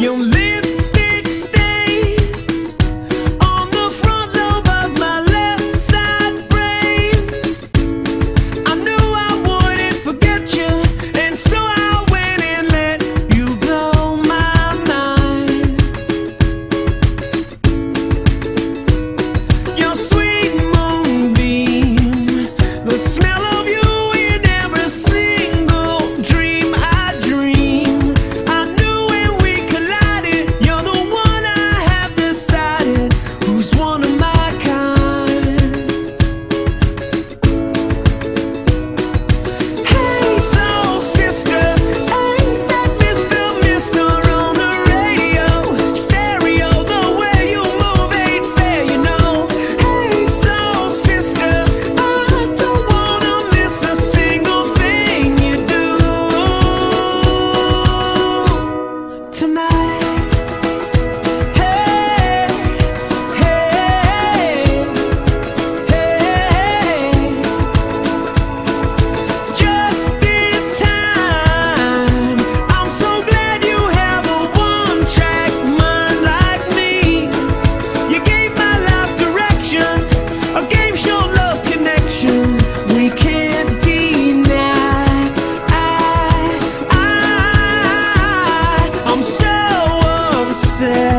Your lipstick. say